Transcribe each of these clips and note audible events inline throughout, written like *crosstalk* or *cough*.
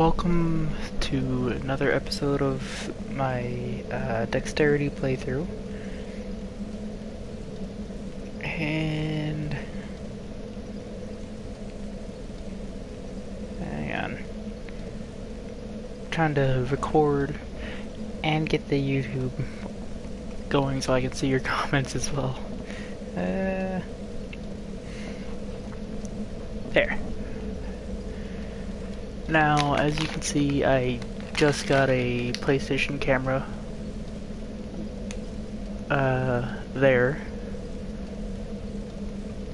welcome to another episode of my uh, dexterity playthrough. And hang on, trying to record and get the YouTube going so I can see your *laughs* comments as well. Uh, there. Now, as you can see, I just got a PlayStation camera uh, there.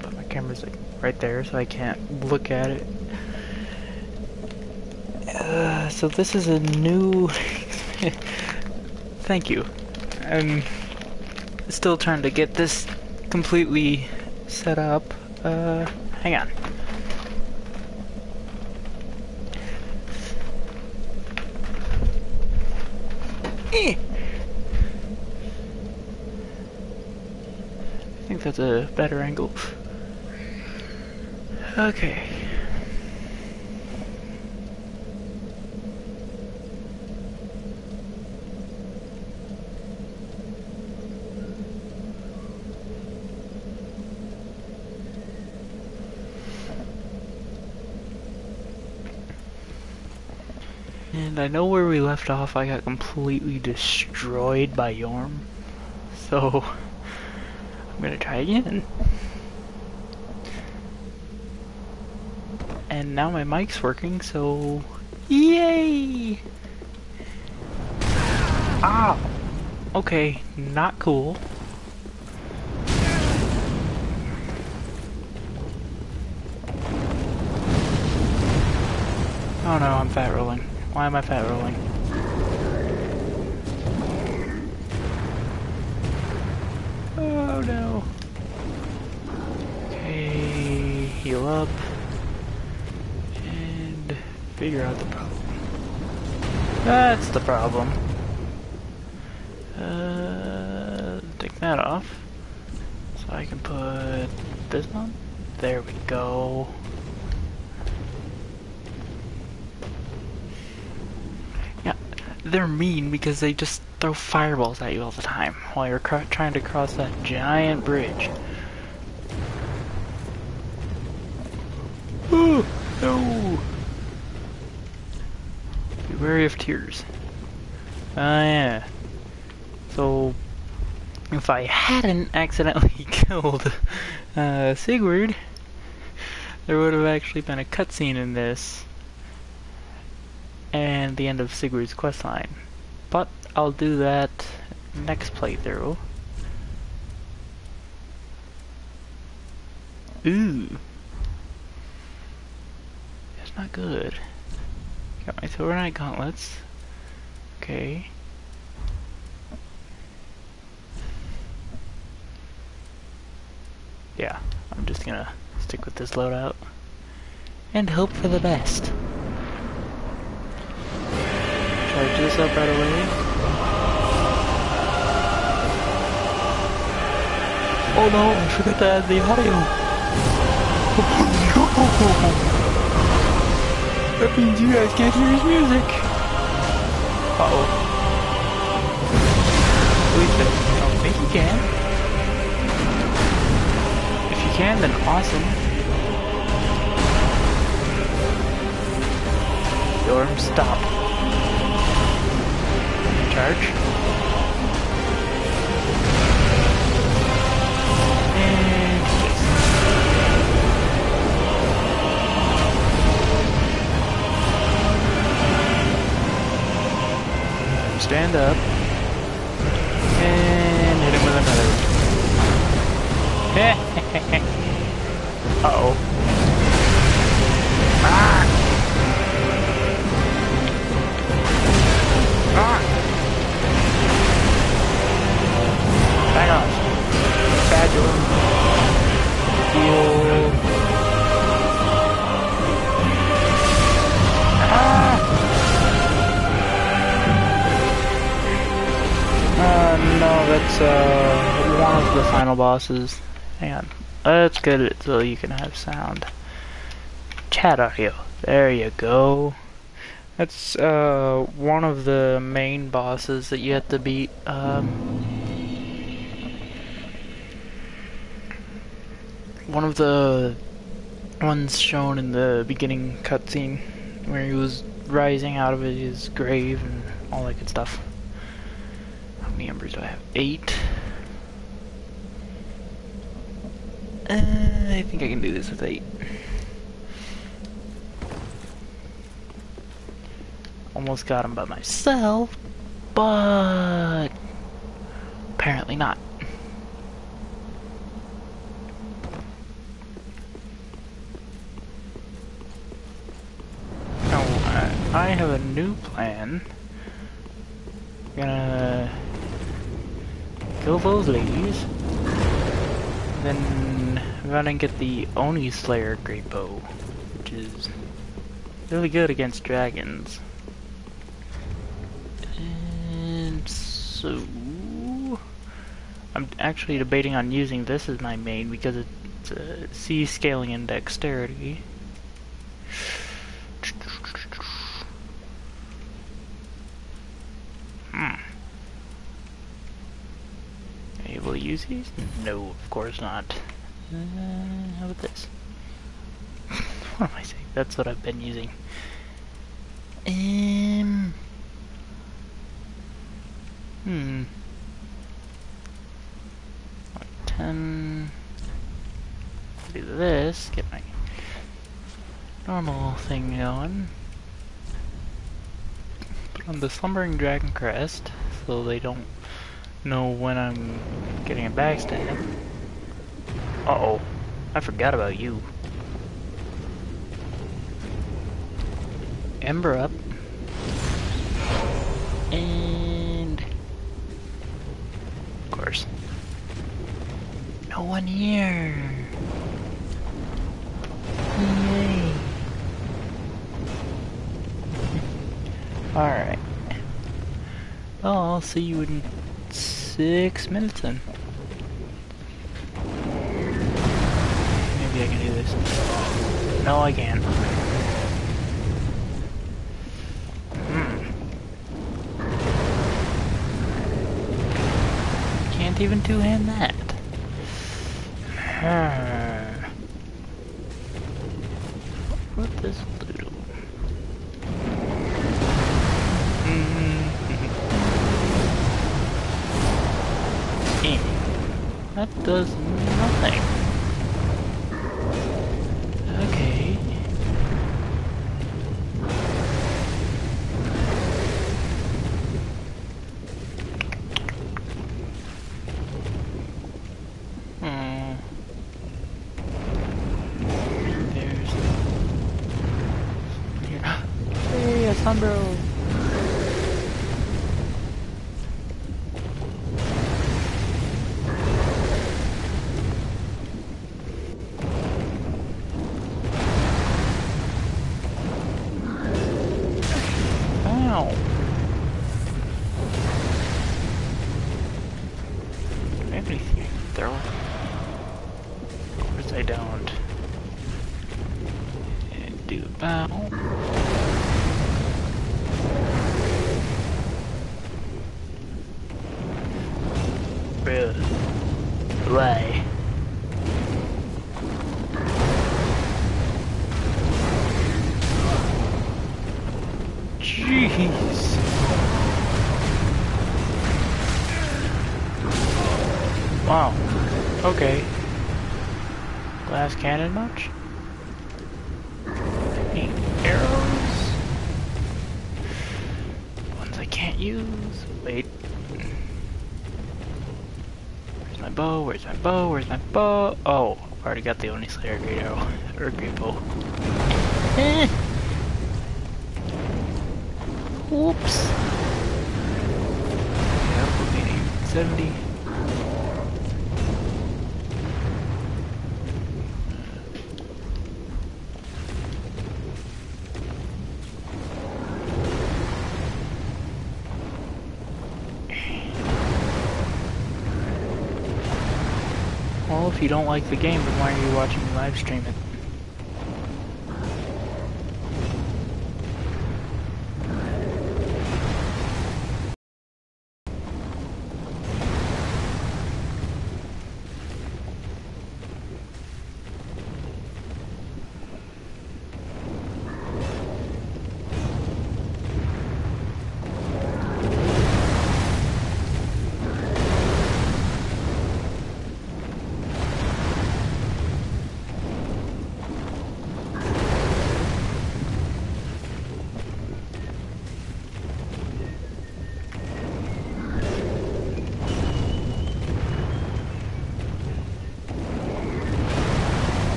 But my camera's like right there, so I can't look at it. Uh, so this is a new... *laughs* Thank you. I'm still trying to get this completely set up. Uh, hang on. That's a better angle. Okay. And I know where we left off, I got completely destroyed by Yhorm. So, gonna try again. And now my mic's working, so... Yay! Ah! Okay, not cool. Oh no, I'm fat rolling. Why am I fat rolling? Oh no. Okay, heal up. And figure out the problem. That's the problem. Uh, take that off. So I can put this on. There we go. Yeah, they're mean because they just throw fireballs at you all the time while you're trying to cross that giant bridge. Oh, no! Be wary of tears. Ah, uh, yeah. So, if I hadn't accidentally *laughs* killed uh, Siegward, there would have actually been a cutscene in this and the end of Siegward's questline. But I'll do that next playthrough. Ooh. That's not good. Got my Silver Knight gauntlets. Okay. Yeah, I'm just gonna stick with this loadout. And hope for the best. Charge this up right away. Oh no, I forgot to add the audio. That means you guys can't hear his music. Uh oh. Wait I don't think you can. If you can, then awesome. Yhorm, stop charge. Stand up and hit him with another. *laughs* uh oh. Ah! Ah! Back off. Fabulum. Heal. No, that's, uh, one of the final bosses. Hang on. Let's get it so you can have sound. Chat audio. There you go. That's uh, one of the main bosses that you have to beat. Um, one of the ones shown in the beginning cutscene where he was rising out of his grave and all that good stuff. Many embers do I have? Eight. Uh, I think I can do this with eight. Almost got him by myself, but apparently not. Oh, I have a new plan. I'm gonna kill those ladies, then run and get the Oni Slayer Great Bow, which is really good against dragons. And so, I'm actually debating on using this as my main because it's C scaling and dexterity. Hmm. Able to use these? No, of course not. Uh, how about this? *laughs* what am I saying? That's what I've been using. Um. Hmm. Like 10. Do this, get my normal thing going. Put on the Slumbering Dragon Crest, so they don't know when I'm getting a backstab. Uh oh, I forgot about you. Ember up. And... Of course. No one here. Yay. *laughs* Alright. Well, I'll see you in six minutes then. Maybe I can do this. No, I can't. Hmm. Can't even two-hand that. That does bow? Oh, already got the Oni Slayer great *laughs* arrow. Or bow. Eh. Whoops. Yep, 70. If you don't like the game, then why are you watching me live stream it?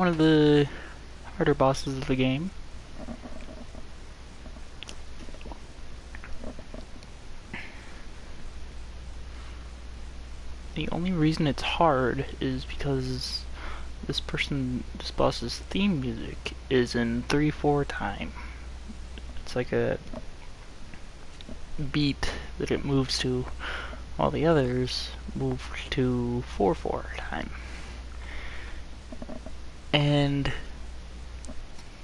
One of the harder bosses of the game. The only reason it's hard is because this person, this boss's theme music is in 3-4 time. It's like a beat that it moves to, while the others move to 4-4 time. And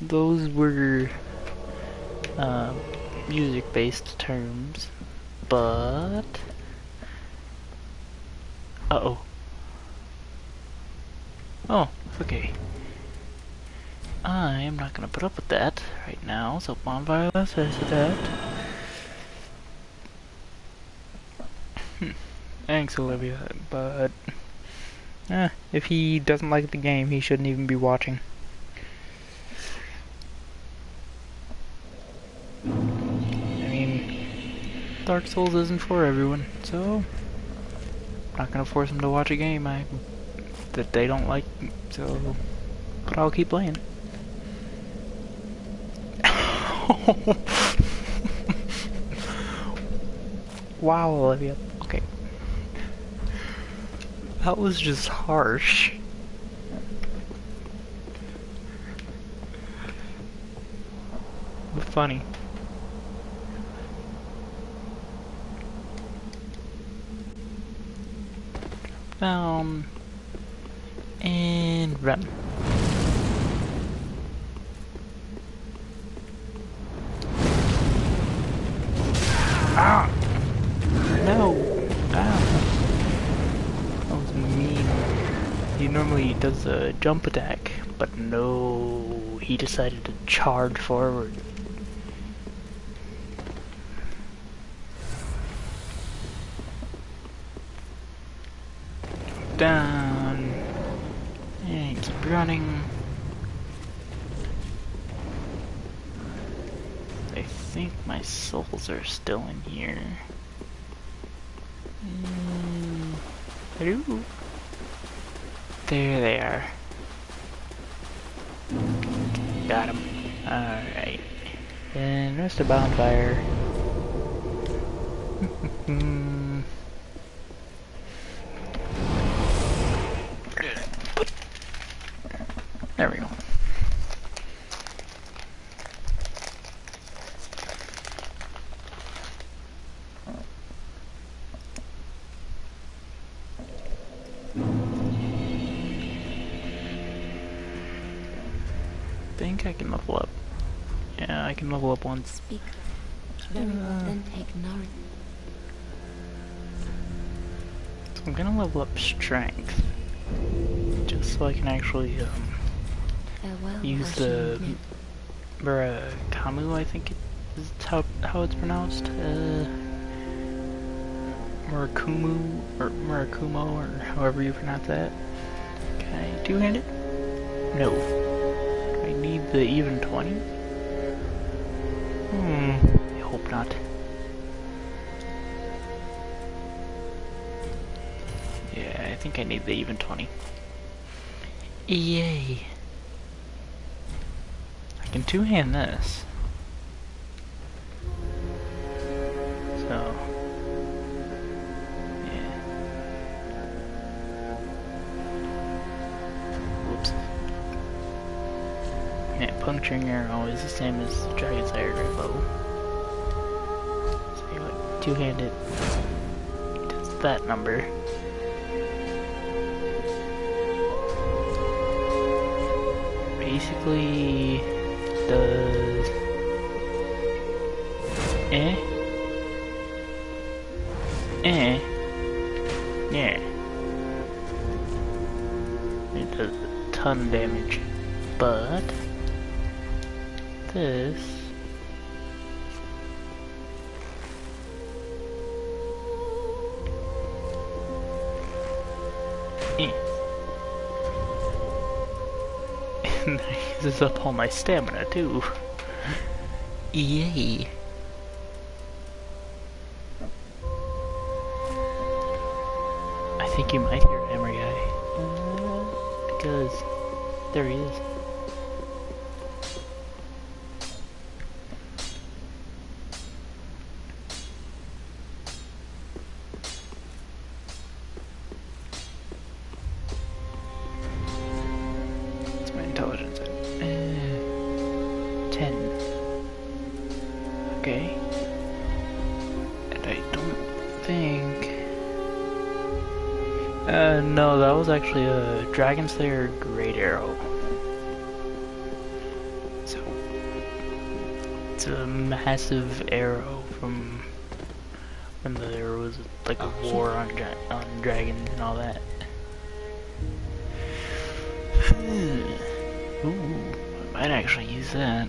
those were uh, music-based terms, but uh oh. Oh, okay. I am not gonna put up with that right now, so bonfire says that. Hmm. Thanks, Olivia, but eh, if he doesn't like the game, he shouldn't even be watching. I mean, Dark Souls isn't for everyone, so I'm not gonna force them to watch a game I that they don't like, so but I'll keep playing. *laughs* wow, Olivia. That was just harsh. But funny. down and run. Jump attack, but no, he decided to charge forward. down. And keep running. I think my souls are still in here. Mm, hello? There they are. Got him. Alright. And rest of bonfire. *laughs* Hmm. Can level. Speak. Very well, then take Nard. So I'm gonna level up strength. Just so I can actually um, Farewell, use the Ashen Murakamu, I think it is how, how it's pronounced. Uh, Murakumu, or Murakumo, or however you pronounce that. Can I two-hand it? No. I need the even 20? Hmm, I hope not. Yeah, I think I need the even 20. Yay! I can two-hand this. Puncturing arrow is the same as the Dragon's Iron Bow. So you like two-handed. Does that number. basically does eh eh yeah it does a ton of damage but *laughs* this and that uses up all my stamina too. Yay. I think you might hear was actually a Dragon Slayer Great Arrow. So, it's a massive arrow from when there was like a oh, war on dra on dragons and all that. Hmm. Ooh, I might actually use that.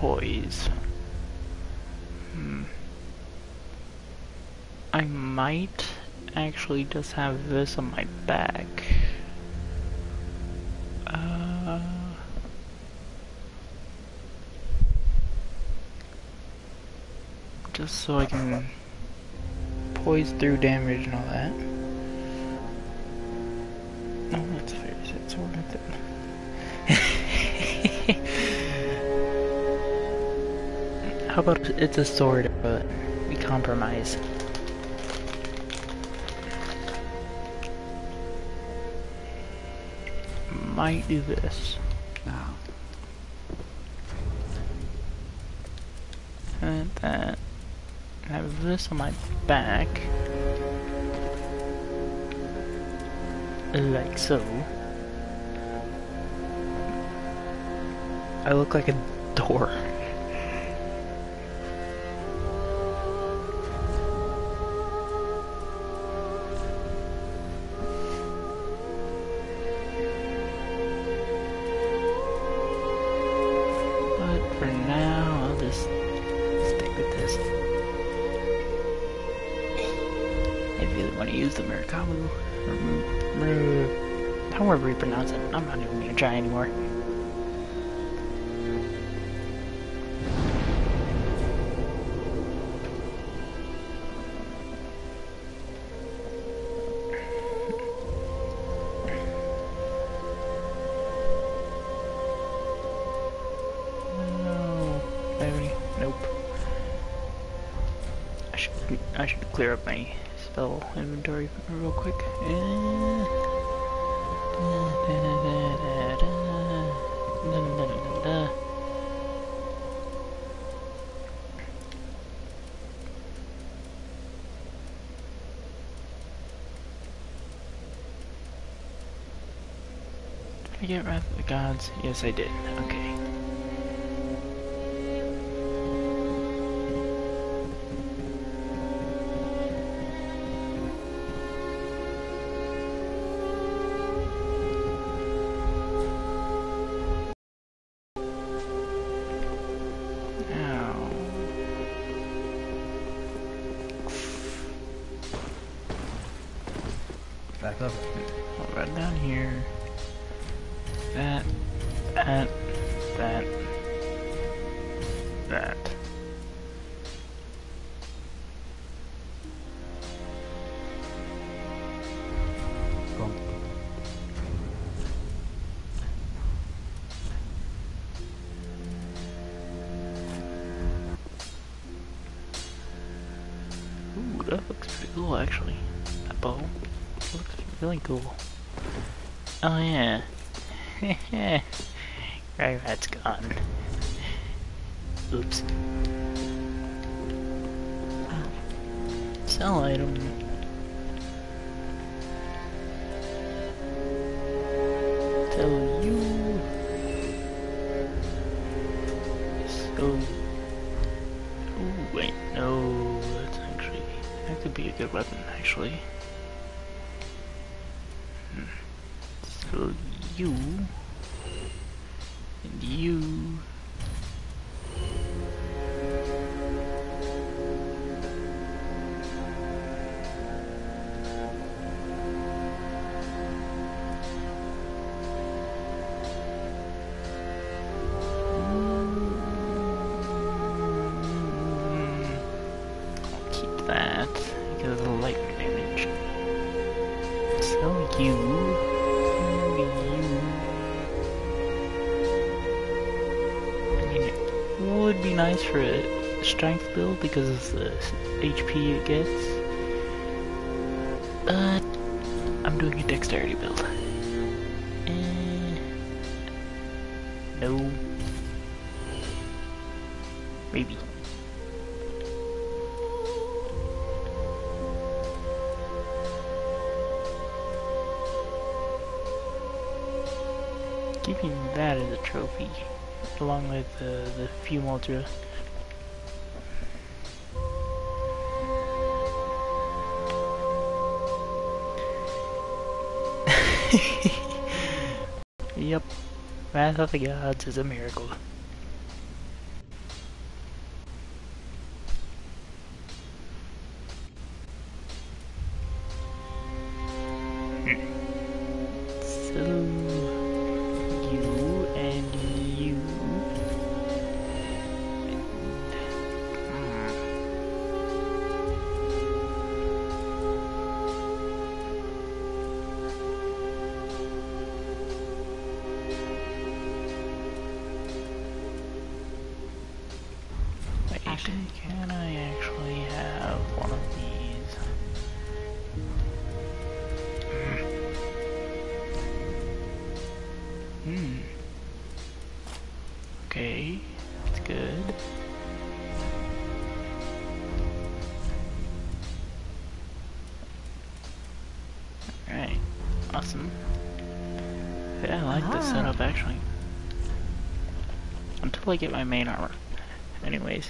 Poise. Hmm. I might actually just have this on my back. Uh, just so I can poise through damage and all that. No, that's fair. That's all right then. How about it's a sword, but we compromise? Might do this. Now, And that. I Have this on my back. Like so. I look like a door. To use the Murakamu. Mu- mm, Mu- mm, However you pronounce it, I'm not even gonna try anymore. Get Wrath of the Gods? Yes, I did. Okay. Pretty cool oh, actually. That bow looks really cool. Oh yeah. *laughs* right, that's gone. Oops. Sell item. Be a good weapon actually. Hmm. So you build because of the HP it gets. But I'm doing a dexterity build. Eh, no. Maybe. Keeping that as a trophy, along with uh, the Fume Ultra. Of the Gods is a miracle. Yeah, I like this Ah. setup actually. Until I get my main armor. Anyways.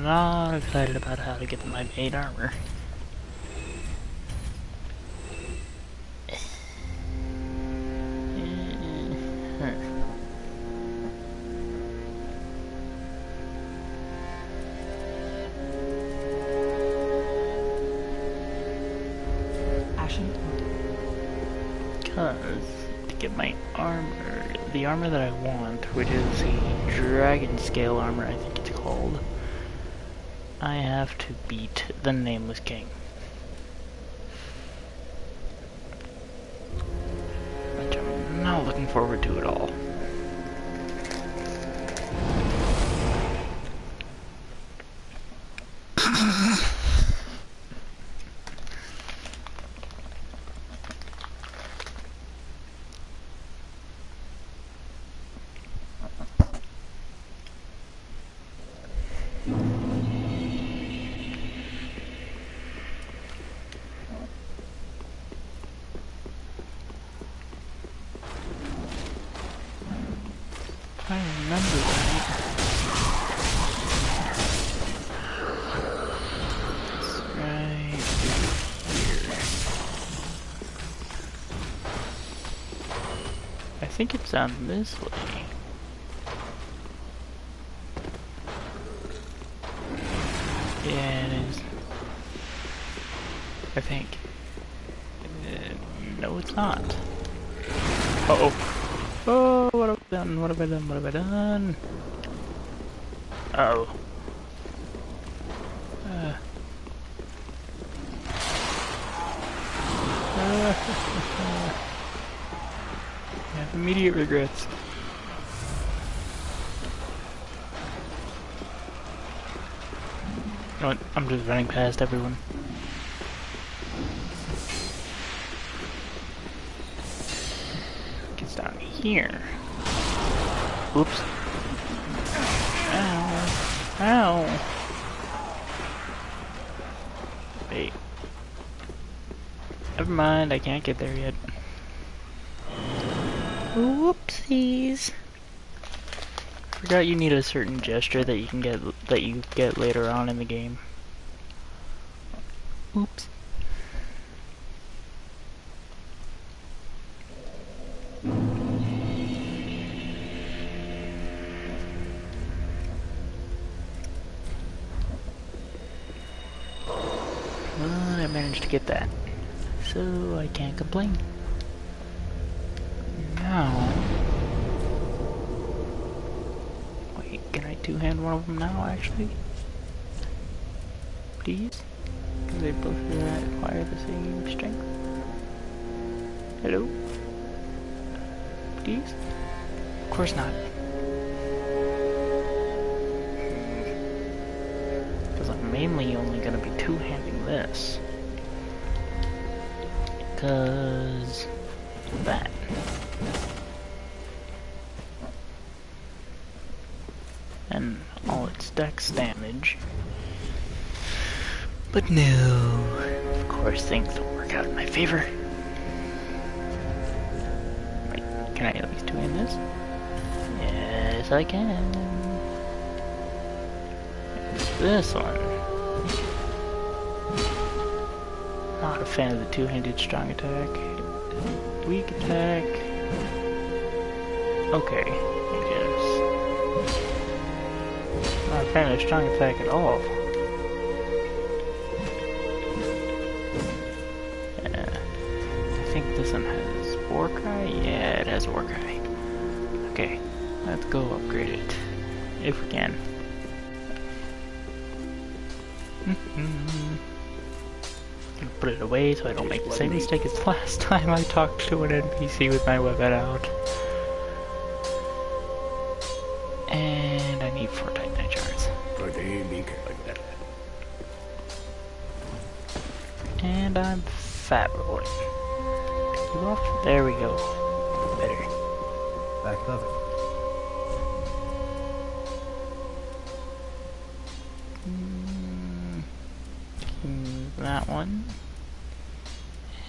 Not excited about how to get my main armor. The Nameless King. Remember here. I think it's down this way. Yeah, it is. I think. Uh, no, it's not. Uh oh. Oh, what have I done? What have I done? What have I done? Uh oh. Uh. I *laughs* have immediate regrets. What? I'm just running past everyone. Gets down here. Oops. Ow. Ow. Wait. Never mind, I can't get there yet. Whoopsies. Forgot you need a certain gesture that you can get that you get later on in the game. Oops. Well, I managed to get that. So I can't complain. Now... Wait, can I two-hand one of them now, actually? Please? Because they both require the same strength. Hello? Please? Of course not. Dex damage. But no, of course things don't work out in my favor. Wait, can I at least do in this? Yes, I can. This one. Not a fan of the two-handed strong attack. Weak attack. Okay, Not a fan of strong attack at all. Yeah. I think this one has Warcry? Yeah, it has Warcry. Okay, let's go upgrade it. If we can. Hmm. Put it away so I don't make the same mistake as last *laughs* time I talked to an NPC with my weapon out. Mm, mm, that one.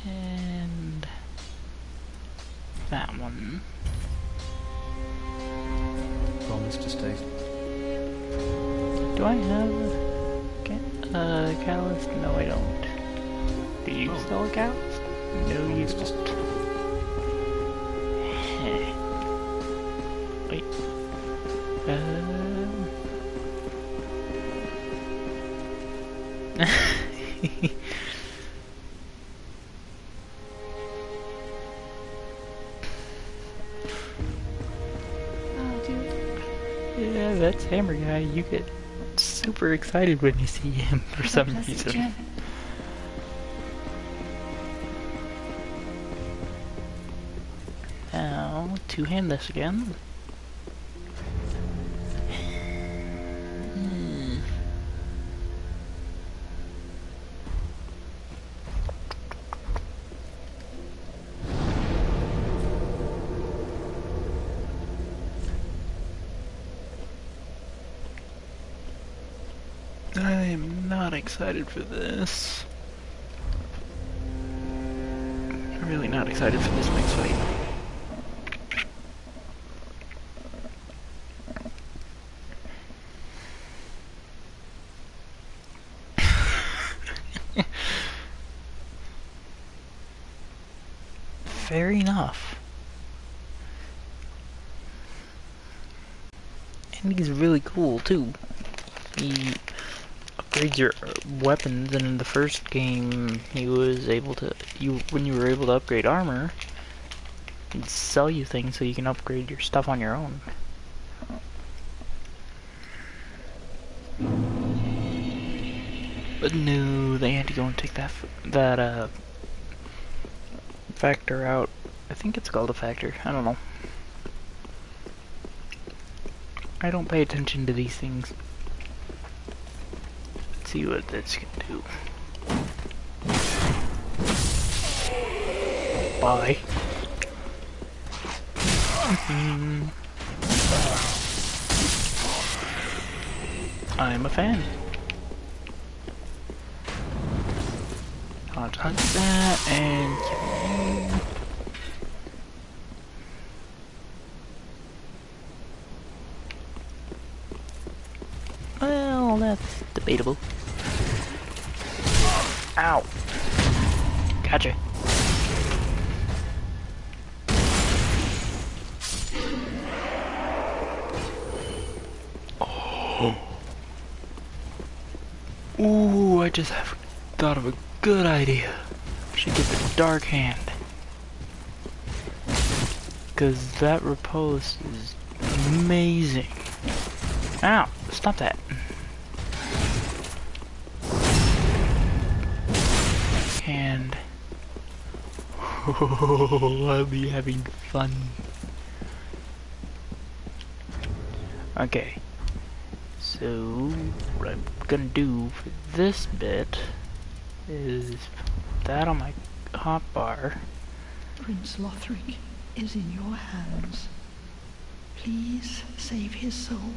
And that one. Promise to stay. Do I have ca- uh, catalyst? No, I don't. Do you Oh. sell a catalyst? No, you just- don't. You get super excited when you see him for some reason. Now, two-hand this again. Excited for this. I'm really not excited for this next fight. *laughs* Fair enough. And he's really cool too. He upgrades your uh, weapons, and in the first game, he was able to. You when you were able to upgrade armor, he'd sell you things so you can upgrade your stuff on your own. But no, they had to go and take that that uh factor out. I think it's called a factor. I don't know. I don't pay attention to these things. See what this can do. Bye. Mhm. I'm a fan. I'll touch that and. Well, that's debatable. Ow. Gotcha. *gasps* Ooh, I just have thought of a good idea. Should get the dark hand. Cause that repose is amazing. Ow! Stop that. *laughs* I'll be having fun. Okay. So, what I'm gonna do for this bit is put that on my hotbar. Prince Lothric is in your hands. Please save his soul.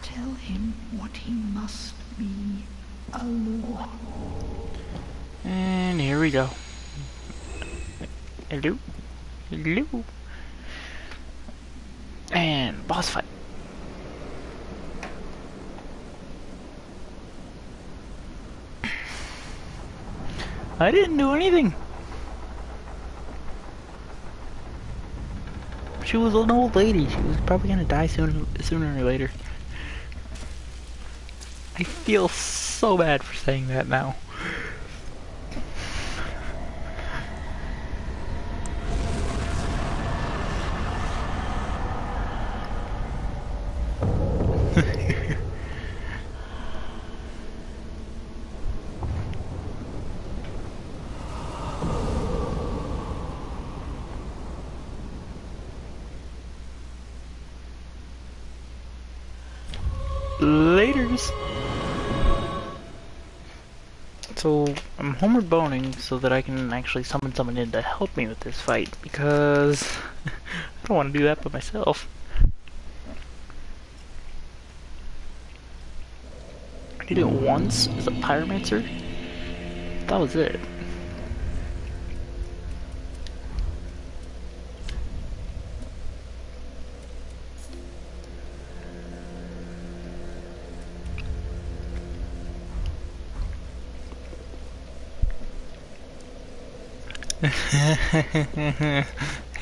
Tell him what he must be, a lord. And here we go. Hello? Hello? And boss fight. I didn't do anything. She was an old lady. She was probably gonna die soon, sooner or later. I feel so bad for saying that now. So that I can actually summon someone in to help me with this fight, because *laughs* I don't want to do that by myself. I did it once as a pyromancer. That was it.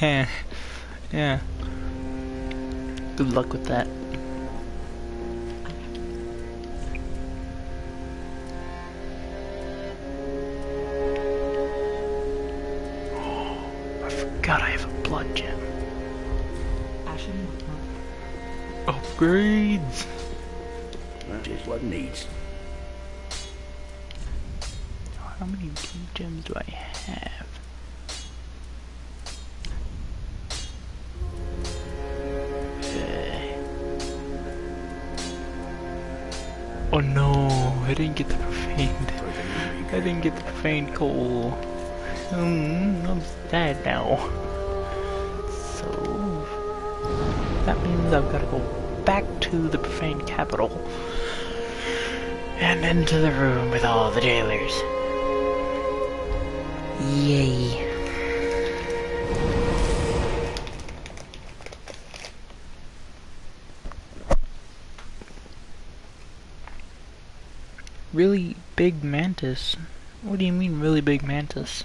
Yeah. *laughs* yeah. Good luck with that. I forgot I have a blood gem. Upgrades! That is what needs. How many blood gems do I have? I didn't get the profaned. I didn't get the profaned coal. Hmm, I'm sad now. So that means I've got to go back to the profaned capital and into the room with all the jailers. Yay. Really big mantis? What do you mean, really big mantis?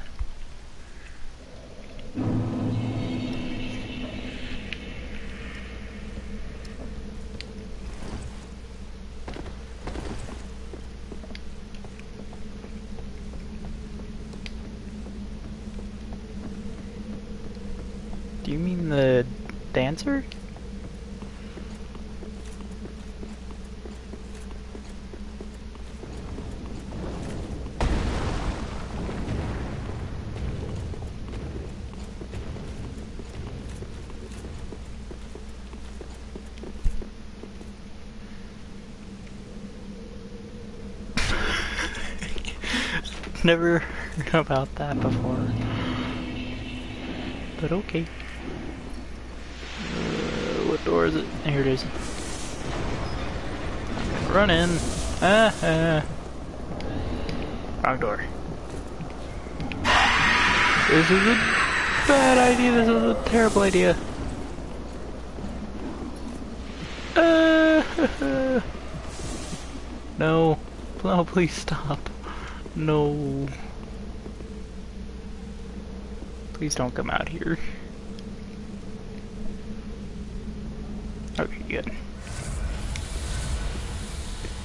Do you mean the dancer? Never *laughs* heard about that before. But okay. Uh, what door is it? Here it is. Run in. Ah, ah. Wrong door. This is a bad idea. This is a terrible idea. Uh, no. *laughs* No, please stop. No. Please don't come out here. Okay, good.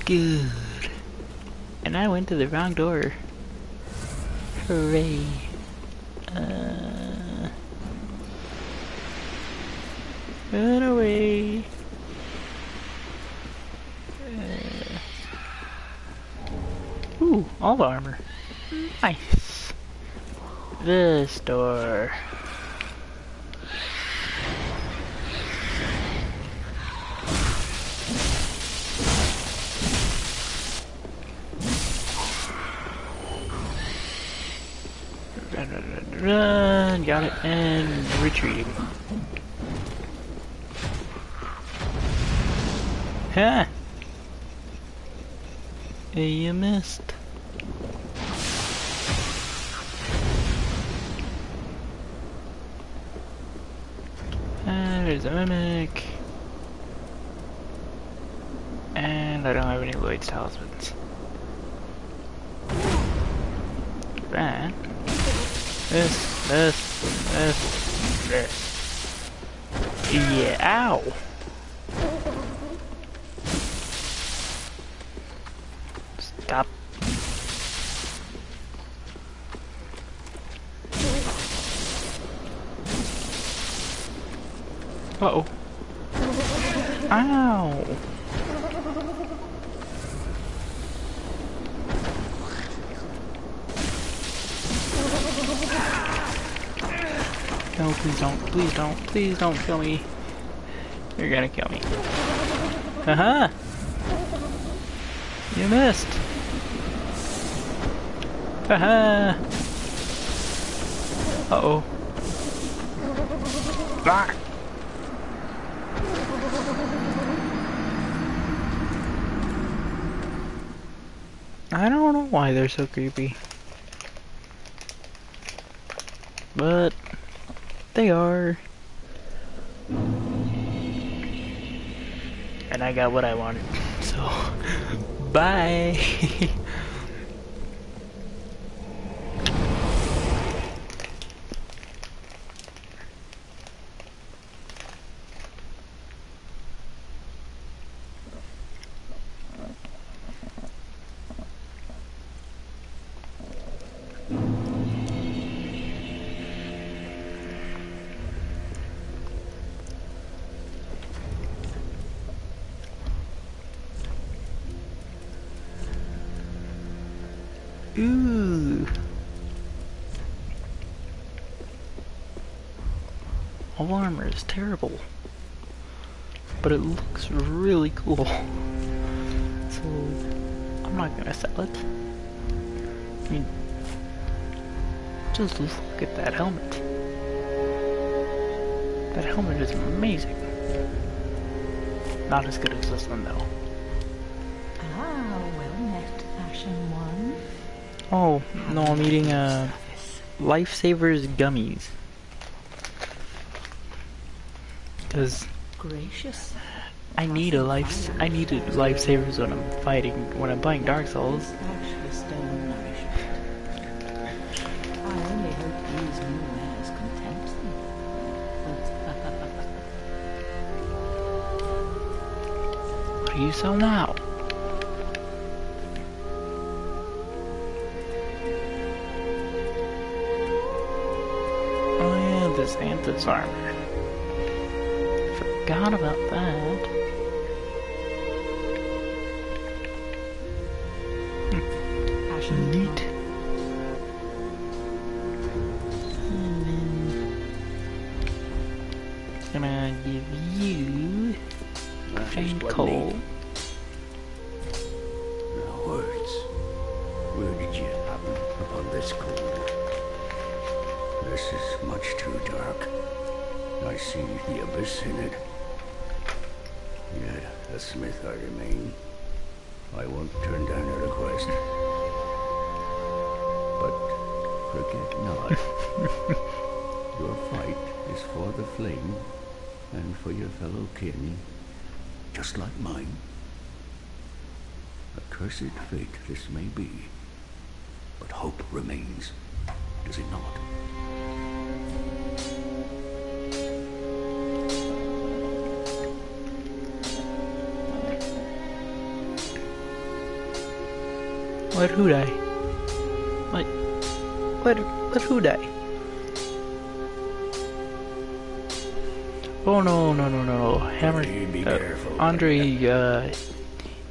Good. And I went to the wrong door. Hooray. Uh, run away. All the armor. Nice. This door. Run, run, run, run, got it, and retreating. Huh? You missed. Mimic. And I don't have any Lloyd's talismans. That. This, this, this, this. Yeah, ow! No, please don't, please don't, please don't kill me. You're gonna kill me. Haha! You missed! Haha! Uh-oh. Ah! I don't know why they're so creepy. But they are. And I got what I wanted. So *laughs* bye. *laughs* is terrible. But it looks really cool. So I'm not gonna sell it. I mean just look at that helmet. That helmet is amazing. Not as good as this one though. Ah, well met, Ashen One. Oh, no, I'm eating uh, Lifesavers gummies. Because Gracious. I need a life. I need a lifesavers when I'm fighting. When I'm playing Dark Souls. Actually stolen nourishment. I only hope these new wares content them. What do you sell now? Oh yeah, this Xanthous armor. Forgot about that.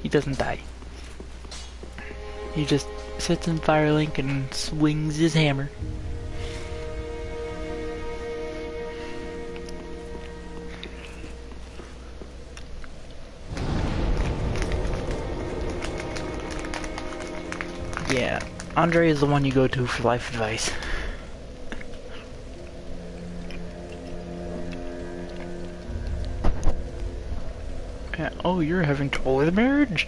He doesn't die. He just sits in Firelink and swings his hammer. Yeah, Andre is the one you go to for life advice. Oh, you're having trouble with marriage?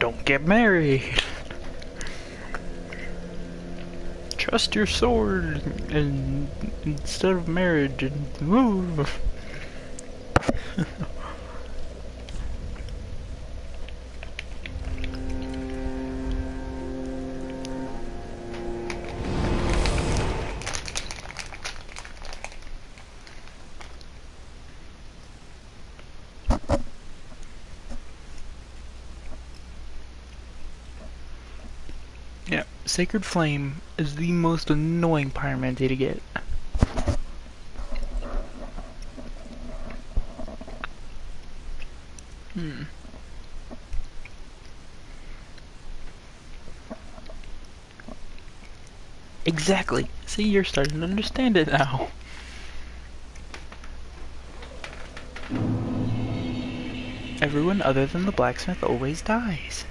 Don't get married. Trust your sword and instead of marriage and move. *laughs* Sacred Flame is the most annoying pyromancy to get. Hmm. Exactly. See, you're starting to understand it now. Everyone other than the blacksmith always dies.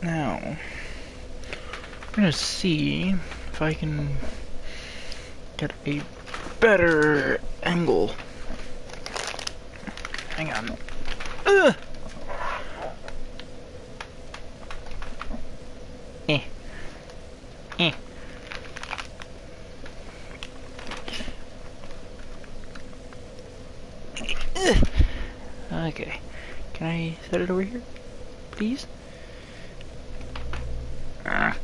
Now, I'm gonna see if I can get a better angle. Hang on. Ugh! Eh. Eh. Okay. Can I set it over here? Please? Ah.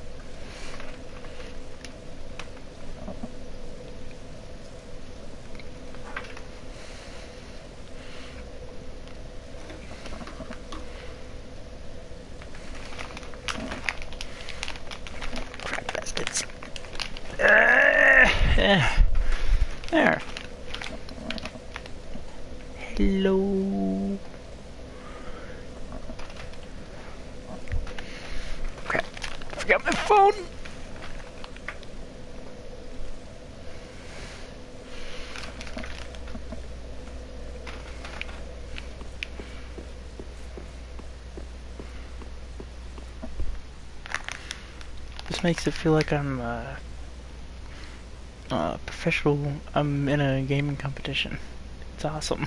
Crap baskets. Ah, yeah. There. Hello. Crap. Forgot my phone. This makes it feel like I'm uh, uh, professional. I'm in a gaming competition. It's awesome.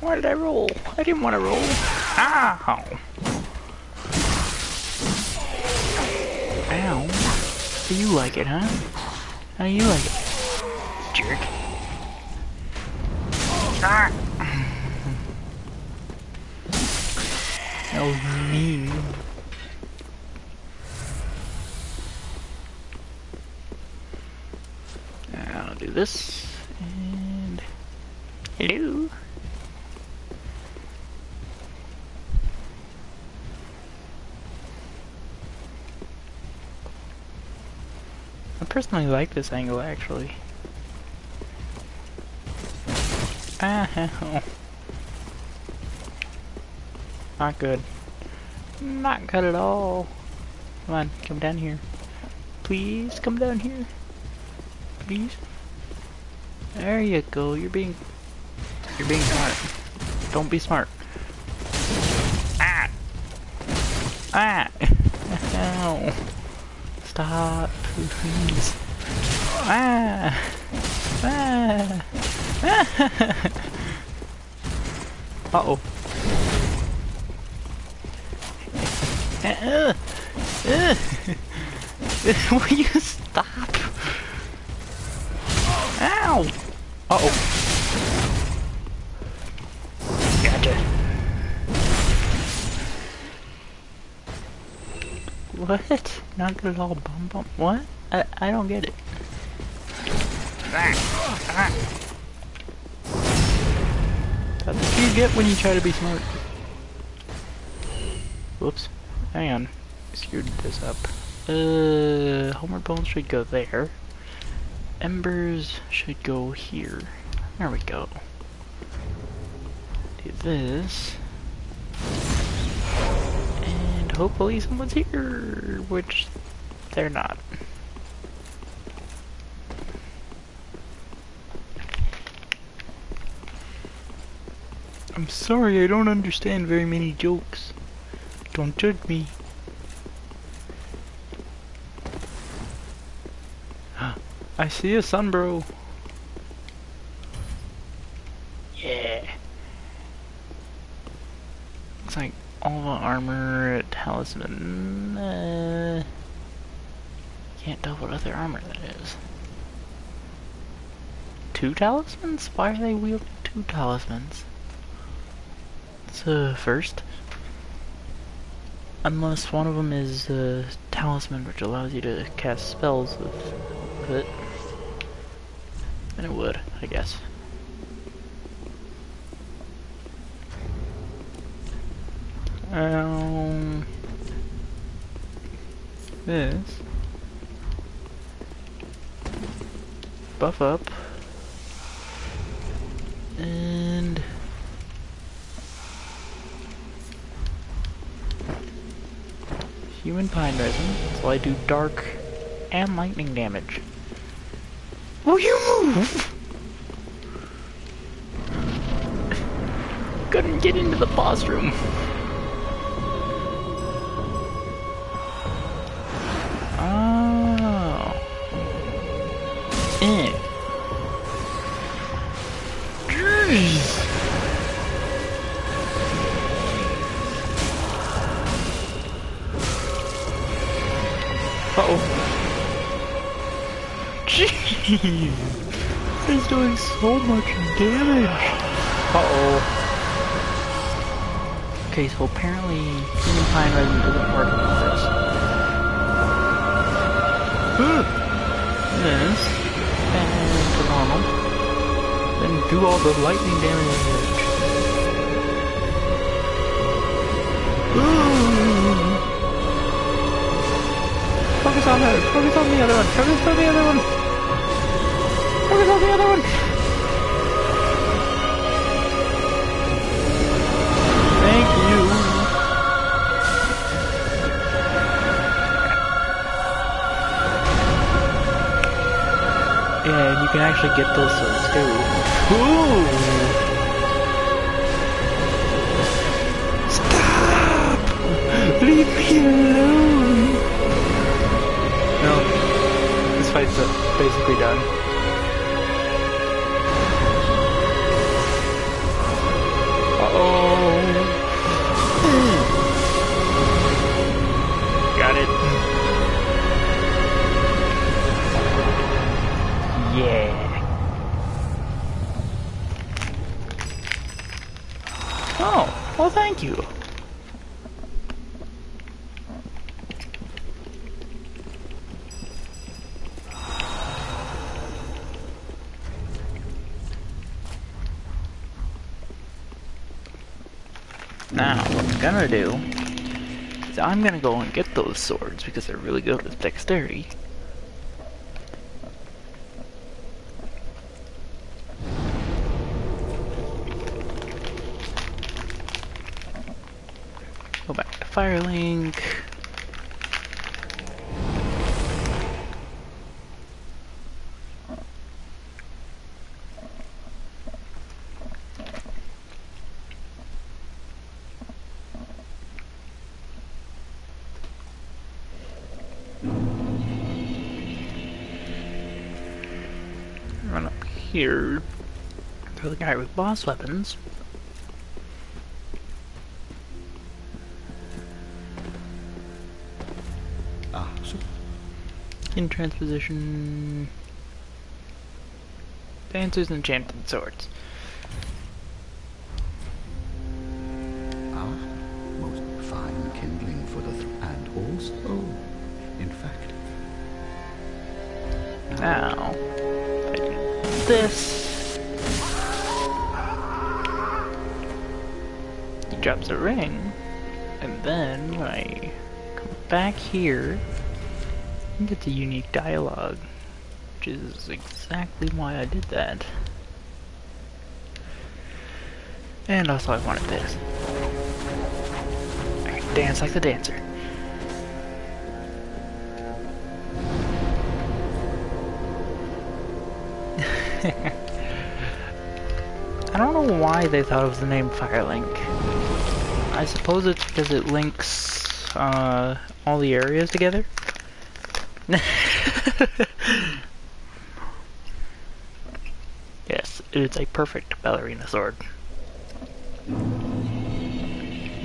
Why did I roll? I didn't want to roll. Ow! Ow. How you like it, huh? How you like it? Jerk. Ah! That was mean. I'll do this. And... Hello? I personally like this angle, actually. Ow. Not good. Not good at all. Come on, come down here. Please, come down here. Please. There you go. You're being... You're being smart. Don't be smart. Ah! Ah! *laughs* Ow. Stop, please. Ah! Ah! Uh-oh. Uh, *laughs* uh, Will you stop? Ow! Uh-oh. What? Not good at all bum bum? What? I, I don't get it. That's what you get when you try to be smart. Whoops. Hang on. Screwed this up. Uh, Homeward Bones should go there. Embers should go here. There we go. Do this. Hopefully someone's here, which they're not. I'm sorry, I don't understand very many jokes. Don't judge me. *gasps* I see a sunbro. Yeah. Looks like all the Uh, can't tell what other armor that is. Two talismans? Why are they wielding two talismans? It's uh, first. Unless one of them is a uh, talisman which allows you to cast spells with, with it. Then it would, I guess. Um, this buff up and human pine resin, so I do dark and lightning damage. Will you move? Couldn't get into the boss room. So much damage! Uh-oh. Okay, so apparently human pine resin doesn't work with this. This. And to normal. Then do all the lightning damage. Ooh. Focus on her! Focus on the other one! Focus on the other one! Focus on the other one! And you can actually get those swords too. Ooh! Stop! Leave me alone! No, this fight's uh, basically done. Got Yeah. Oh, well thank you. Now, what I'm gonna do is I'm gonna go and get those swords because they're really good with dexterity. Boss weapons. Ah, so. In transposition. Dancers and enchanted swords. Ah, most fine kindling for the th and also, in fact. Now this. Drops a ring, and then when I come back here, I get the unique dialogue, which is exactly why I did that. And also I wanted this. I can dance like the dancer. *laughs* I don't know why they thought of the name Firelink. I suppose it's because it links uh, all the areas together. *laughs* yes, it's a perfect ballerina sword.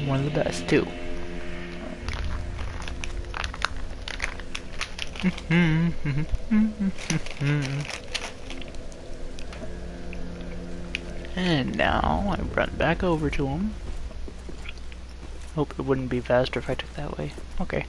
One of the best, too. *laughs* And now I run back over to him. Hope it wouldn't be faster if I took that way. Okay.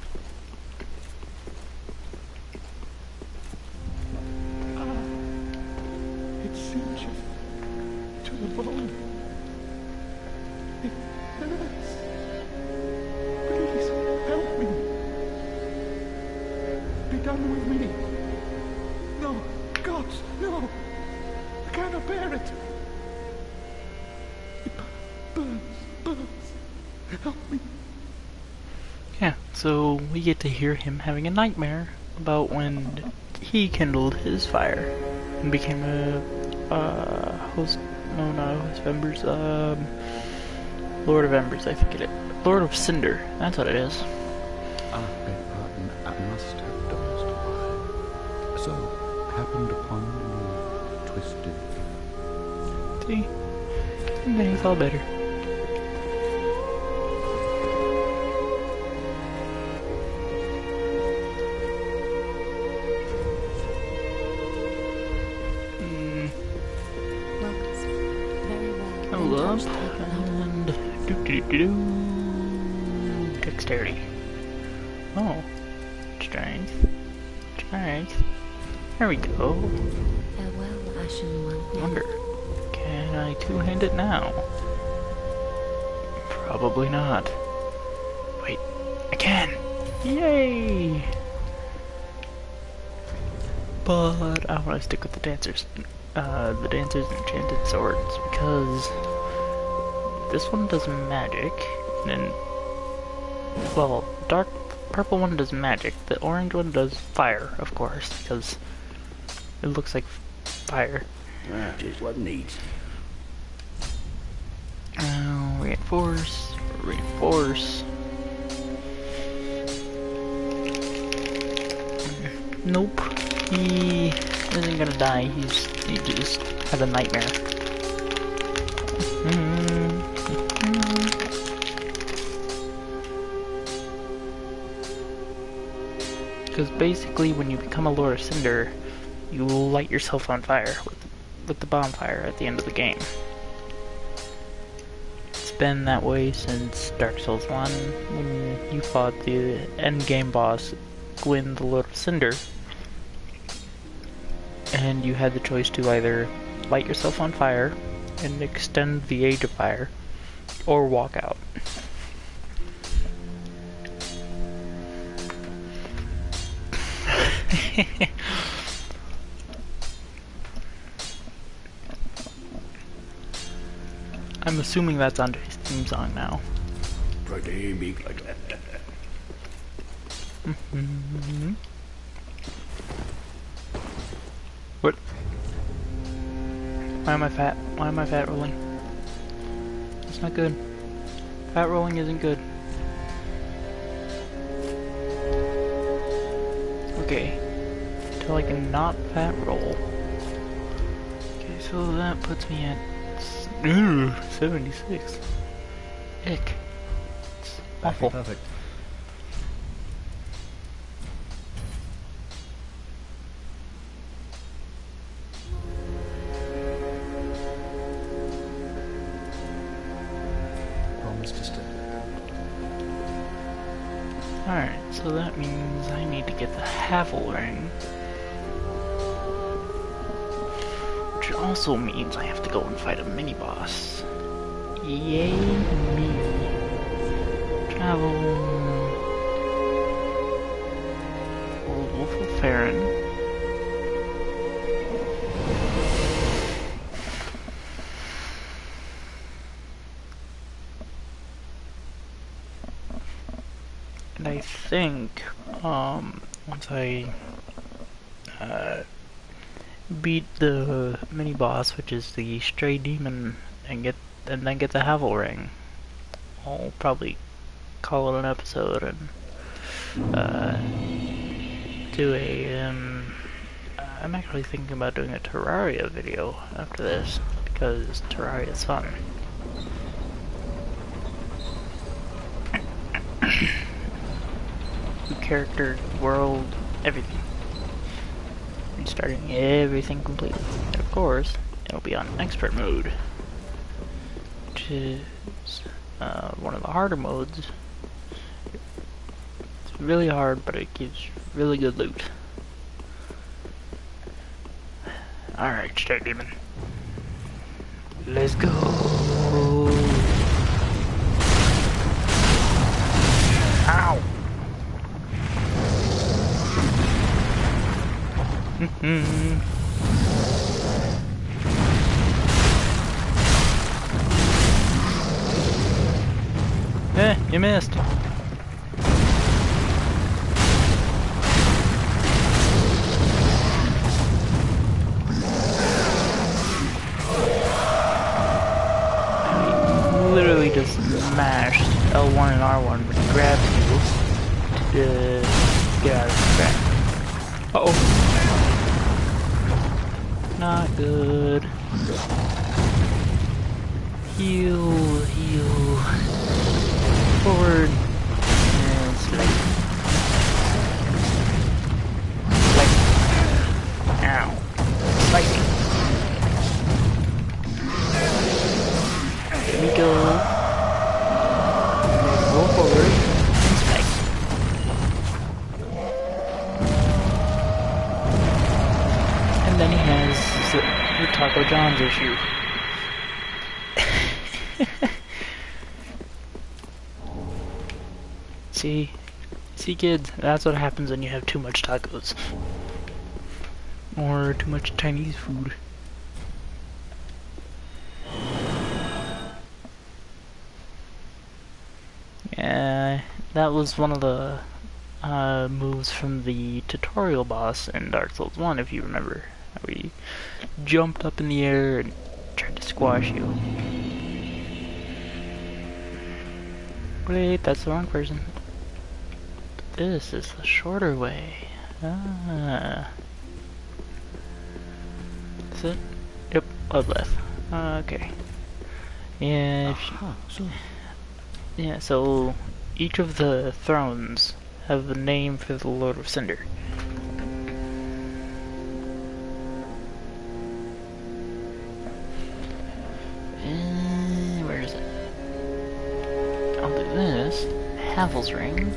We get to hear him having a nightmare about when he kindled his fire and became a uh, host. No, not host of embers. Um, Lord of Embers, I think it is. Lord of Cinder. That's what it is. I beg pardon, I must have dozed a while. So, happened upon you, twisted. See, and then he's all better. Do dexterity. Oh, strength, strength. There we go. Farewell, Ashen One. Wonder, can I two-hand it now? Probably not. Wait, I can! Yay! But I want to stick with the dancers, uh, the dancers enchanted swords because this one does magic, and then, well, dark purple one does magic. The orange one does fire, of course, because it looks like fire. Ah, just what needs. Uh, reinforce, reinforce. Nope, he isn't gonna die. He's he just had a nightmare. Because basically, when you become a Lord of Cinder, you light yourself on fire with, with the bonfire at the end of the game. It's been that way since Dark Souls 1, when you fought the end game boss, Gwyn the Lord of Cinder, and you had the choice to either light yourself on fire and extend the age of fire, or walk out. *laughs* I'm assuming that's under his theme song now. Like that. What? Why am I fat? Why am I fat rolling? That's not good. Fat rolling isn't good. Okay. Till I can not fat roll. Okay, so that puts me at s- ooh, 76. Ick. It's awful. Perfect. Promise also means I have to go and fight a mini boss. Yay me. Travel. Old Wolf of Farron. And I think, um, once I, uh, beat the mini boss, which is the stray demon, and get and then get the Havel ring. I'll probably call it an episode and uh, do a. Um, I'm actually thinking about doing a Terraria video after this because Terraria is fun. *coughs* Character, world, everything restarting everything completely. Course, it'll be on expert mode, which is uh, one of the harder modes. It's really hard, but it gives really good loot. Alright, Stray Demon. Let's go! Ow! eh, *laughs* you missed. Kids, that's what happens when you have too much tacos. Or too much Chinese food. Yeah, that was one of the uh, moves from the tutorial boss in Dark Souls 1, if you remember. We jumped up in the air and tried to squash you. Wait, that's the wrong person. This is the shorter way. Ah. Is it? Yep, Bloodleth. Okay. Yeah, Aha, so yeah, so each of the thrones have the name for the Lord of Cinder. And where is it? I'll do this. Havel's ring.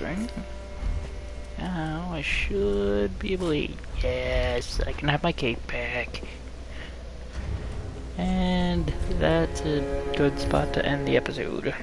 Ring. Now I should be able to. Yes, I can have my cape back. And that's a good spot to end the episode.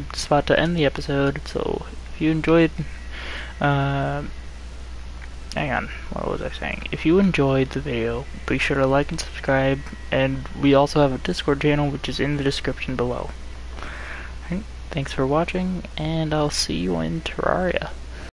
Good spot to end the episode, so if you enjoyed, uh, hang on, what was I saying? If you enjoyed the video, be sure to like and subscribe, and we also have a Discord channel, which is in the description below. Thanks for watching, and I'll see you in Terraria.